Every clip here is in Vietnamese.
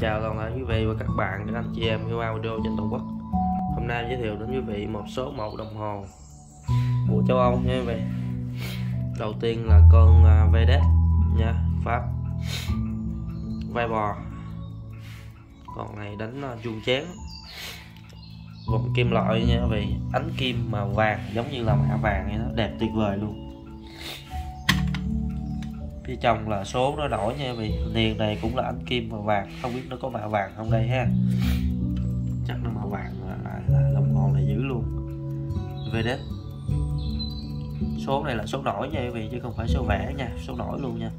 chào toàn thể quý vị và các bạn các anh chị em yêu audio trên toàn quốc. Hôm nay giới thiệu đến quý vị một số mẫu đồng hồ của châu Âu nha quý vị. Đầu tiên là con à, Vedet nha Pháp. Vai bò còn này đánh à, chuông chén vòng kim loại nha quý vị. Ánh kim màu vàng giống như là mã vàng vậy đó. Đẹp tuyệt vời luôn phía trong là số nó nổi nha quý vị liền này cũng là ánh kim màu vàng. Không biết nó có mạ vàng không đây ha? Chắc nó màu vàng là, là đồng hồ này dữ luôn. VDS số này là số nổi nha quý vị chứ không phải số vẽ nha số nổi luôn nha.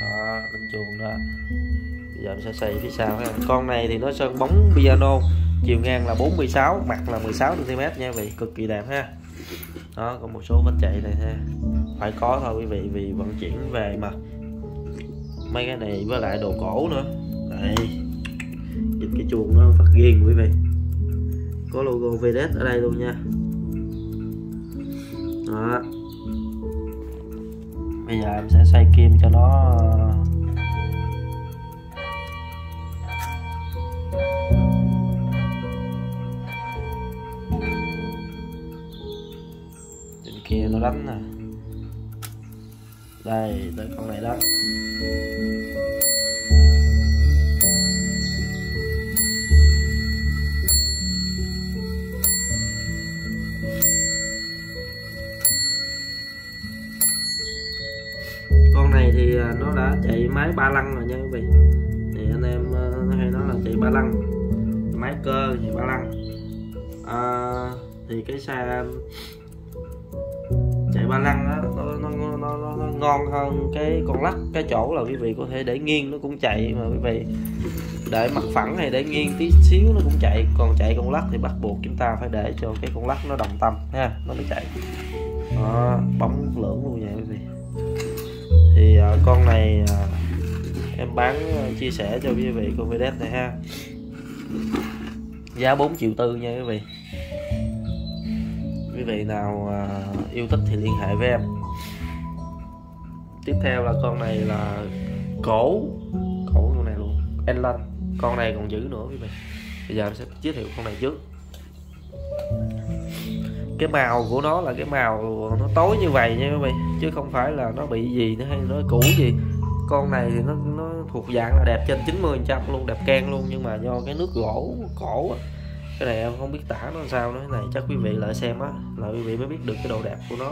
Đó lên chuồng đó. Bây giờ mình sẽ xây phía sau ha. Con này thì nó sơn bóng piano chiều ngang là 46 mặt là 16 cm nha vị, cực kỳ đẹp ha. Đó, có một số vết chạy này ha. Phải có thôi quý vị, vì vận chuyển về mà. Mấy cái này với lại đồ cổ nữa. Đây. Nhìn cái chuồng nó phát ghiền quý vị. Có logo VDS ở đây luôn nha. Đó. Bây giờ em sẽ xoay kim cho nó lăn đánh nè. Đây tới con này đó. Con này thì à, nó đã chạy máy ba lăng rồi nha quý vị. Thì anh em à, nó hay nói là chạy ba lăng. Máy cơ chạy ba lăng. À, thì cái xe chạy ba lăng đó, nó, nó, nó, nó, nó ngon hơn cái con lắc cái chỗ là quý vị có thể để nghiêng nó cũng chạy mà quý vị. Để mặt phẳng hay để nghiêng tí xíu nó cũng chạy còn chạy con lắc thì bắt buộc chúng ta phải để cho cái con lắc nó đồng tâm ha nó mới chạy. Đó, bóng lưỡng luôn nha quý vị. Thì uh, con này uh, em bán uh, chia sẻ cho quý vị con VDS này ha. Giá 4 triệu tư nha quý vị quý vị nào à, yêu thích thì liên hệ với em. Tiếp theo là con này là cổ. Cổ con này luôn. Enlan con này còn giữ nữa quý vị. Bây giờ em sẽ giới thiệu con này trước. Cái màu của nó là cái màu nó tối như vậy nha quý vị. Chứ không phải là nó bị gì nữa hay nó cũ gì. Con này thì nó nó thuộc dạng là đẹp trên 90 trăm luôn, đẹp can luôn. Nhưng mà do cái nước gỗ, cổ á cái này em không biết tả nó sao nữa. Cái này chắc quý vị lại xem á là quý vị mới biết được cái độ đẹp của nó.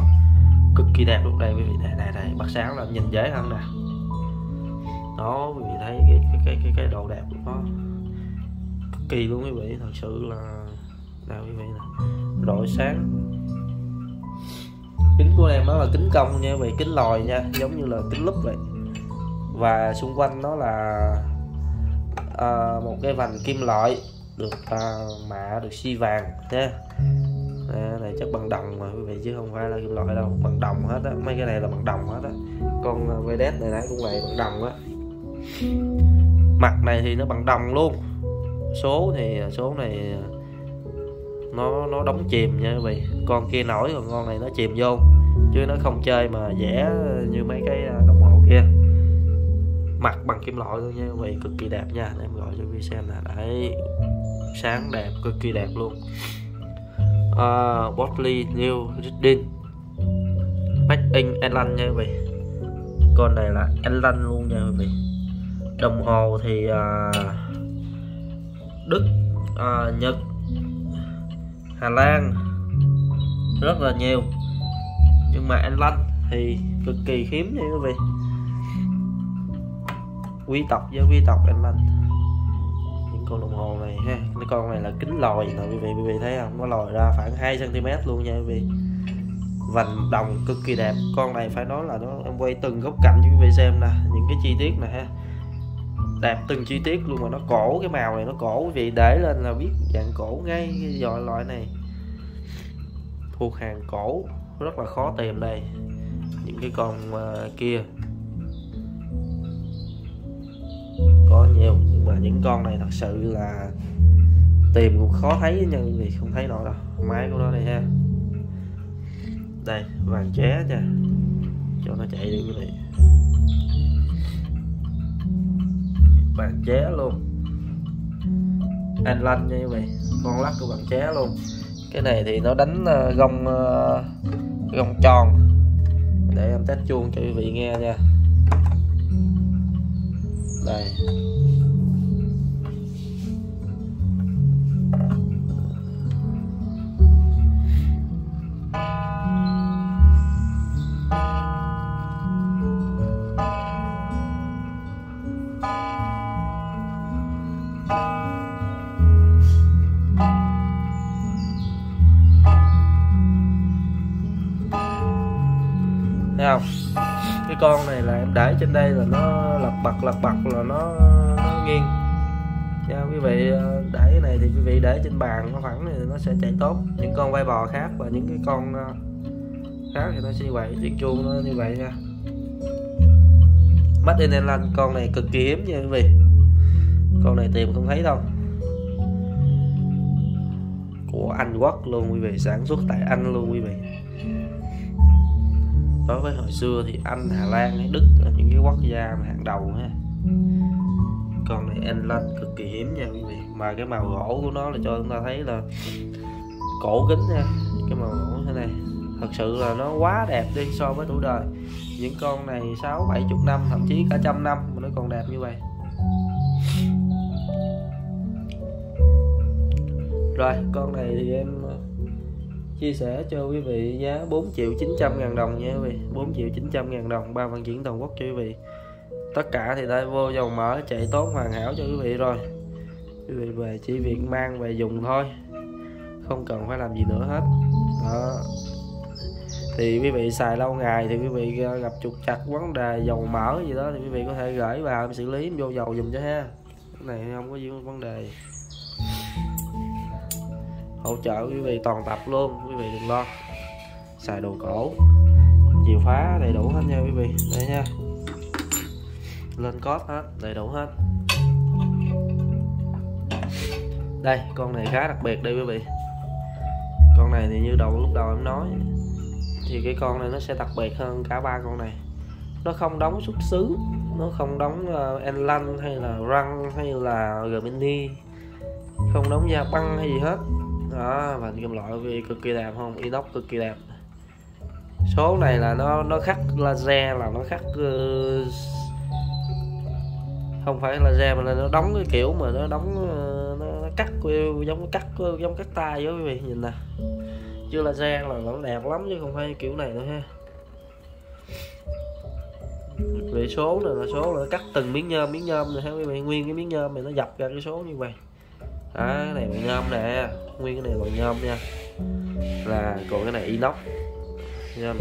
Cực kỳ đẹp luôn. Đây quý vị này này này bắt sáng là nhìn dễ hơn nè. Đó quý vị thấy cái cái cái cái, cái độ đẹp của nó. Cực kỳ luôn quý vị. Thật sự là nào quý vị nè. Độ sáng. Kính của em đó là kính cong nha quý kính lòi nha giống như là kính lúp vậy. Và xung quanh nó là à, một cái vành kim loại được à, mạ được xi vàng nha à, này chắc bằng đồng mà quý vị chứ không phải là kim loại đâu bằng đồng hết á mấy cái này là bằng đồng hết á. Con VDS này nãy cũng vậy bằng đồng á. Mặt này thì nó bằng đồng luôn. Số thì số này nó nó đóng chìm nha quý vị. Con kia nổi còn con này nó chìm vô chứ nó không chơi mà vẽ như mấy cái đồng hồ kia. Mặt bằng kim loại luôn nha quý vị cực kỳ đẹp nha để em gọi cho quý vị xem nè. Đấy sáng đẹp cực kỳ đẹp luôn. À, uh, Botley New Reading. Made in England nha quý vị. Con này là England luôn nha quý vị. Đồng hồ thì uh, Đức uh, Nhật Hà Lan. Rất là nhiều. Nhưng mà England thì cực kỳ hiếm nha quý vị. Quý tộc với quý tộc England con đồng hồ này ha. Cái con này là kính lòi nè quý vị quý vị thấy không? Nó lòi ra khoảng 2 cm luôn nha quý vị. Vành đồng cực kỳ đẹp. Con này phải nói là nó em quay từng góc cạnh cho quý vị xem nè những cái chi tiết này ha. Đẹp từng chi tiết luôn mà nó cổ cái màu này nó cổ quý vị để lên là biết dạng cổ ngay cái loại loại này. Thuộc hàng cổ rất là khó tìm đây. Những cái con uh, kia. Mà những con này thật sự là tìm cũng khó thấy, nhưng thì không thấy nổi đâu. Máy của nó đây ha. Đây, vàng ché nha. Cho nó chạy đi quý vị. Vàng ché luôn. Anh lanh nha quý vị. Con lắc của vàng ché luôn. Cái này thì nó đánh ờ, gông ờ, gông tròn. Để em test chuông cho quý vị nghe nha. Đây. Con này là em để trên đây là nó lật bật lật bật là nó, nó nghiêng. Nha quý vị ờ, để cái này thì quý vị để trên bàn nó phẳng thì nó sẽ chạy tốt. Những con vai bò khác và những cái con ờ, khác thì nó sẽ như vậy chuyện chuông nó như vậy nha. Mắt in Ireland con này cực kỳ hiếm nha quý vị. Con này tìm không thấy đâu. Của Anh Quốc luôn quý vị sản xuất tại Anh luôn quý vị đối với hồi xưa thì Anh Hà Lan hay Đức là những cái quốc gia mà hàng đầu ha. Con này Enland cực kỳ hiếm nha quý vị. Mà cái màu gỗ của nó là cho chúng ta thấy là cổ kính nha. Cái màu gỗ thế này. Thật sự là nó quá đẹp đi so với tuổi đời. Những con này sáu, bảy chục năm, thậm chí cả trăm năm mà nó còn đẹp như vậy. Rồi, con này thì em chia sẻ cho quý vị giá 4 triệu 900 ngàn đồng nha quý vị. 4 triệu 900 ngàn đồng, ba vận chuyển toàn quốc cho quý vị. Tất cả thì đã vô dầu mỡ, chạy tốt hoàn hảo cho quý vị rồi. Quý vị về chỉ việc mang về dùng thôi, không cần phải làm gì nữa hết. Đó. Thì quý vị xài lâu ngày thì quý vị ờ, gặp trục chặt vấn đề dầu mỡ gì đó thì quý vị có thể gửi vào em xử lý, em vô dầu dùng cho ha. Cái này không có gì vấn đề hỗ trợ quý vị toàn tập luôn quý vị đừng lo. Xài đồ cổ. Chìa khóa đầy đủ hết nha quý vị. Đây nha. Lên cốt hết đầy đủ hết. Đây con này khá đặc biệt đây quý vị. Con này thì như đầu lúc đầu em nói. Thì cái con này nó sẽ đặc biệt hơn cả ba con này. Nó không đóng xuất xứ nó không đóng ờ, uh, enlan hay là răng hay là gemini không đóng da băng hay gì hết đó và kim loại vì cực kỳ đẹp không? Inox cực kỳ đẹp. Số này là nó nó khắc laser là nó khắc uh, không phải laser mà là nó đóng cái kiểu mà nó đóng uh, nó, nó cắt giống cắt giống cắt tay với quý vị nhìn nè. Chưa laser là nó đẹp lắm chứ không phải kiểu này nữa ha. Về số này là số là cắt từng miếng nhôm miếng nhôm này ha quý vị. Nguyên cái miếng nhôm này nó dập ra cái số như vậy. Đó này miếng nhôm nè nguyên cái này bằng nhôm nha. Là còn cái này inox. Nhôm.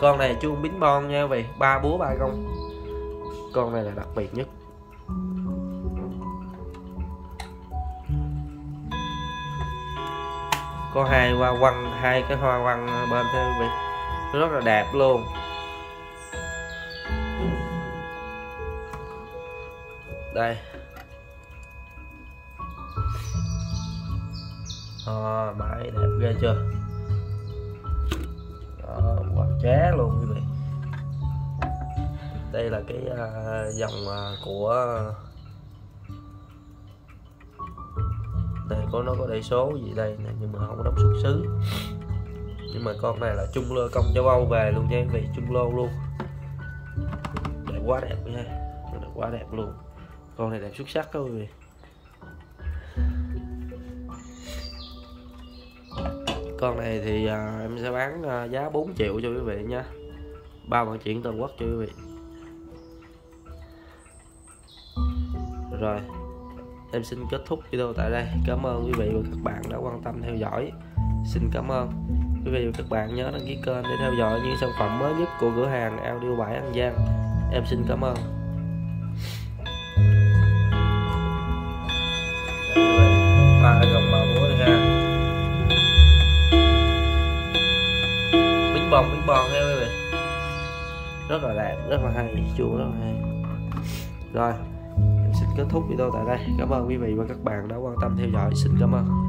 Con này chuông bính bon nha quý ba búa ba công con này là đặc biệt nhất. Có hai hoa quăng, hai cái hoa quăng bên thế quý vị. Rất là đẹp luôn. Đây. Ờ, à, bãi đẹp ghê chưa? Ờ, à, quả ché luôn quý vị đây là cái uh, dòng uh, của đây có nó có đầy số gì đây này, nhưng mà không có đóng xuất xứ. Nhưng mà con này là trung lô công châu âu về luôn nha vì chung trung lô luôn. Đẹp quá đẹp nha đẹp quá đẹp luôn con này đẹp xuất sắc đó quý vị. Con này thì à, em sẽ bán à, giá 4 triệu cho quý vị nha. Bao vận chuyển toàn quốc cho quý vị. Rồi em xin kết thúc video tại đây. Cảm ơn quý vị và các bạn đã quan tâm theo dõi. Xin cảm ơn quý vị và các bạn nhớ đăng ký kênh để theo dõi những sản phẩm mới nhất của cửa hàng audio bãi an giang. Em xin cảm ơn. Mà gồng bào múa ha bính bòn bính bòn nha quý vị. Rất là đẹp, rất là hay chuông rất là hay. Rồi, em xin kết thúc video tại đây. Cảm ơn quý vị và các bạn đã quan tâm theo dõi. Xin cảm ơn.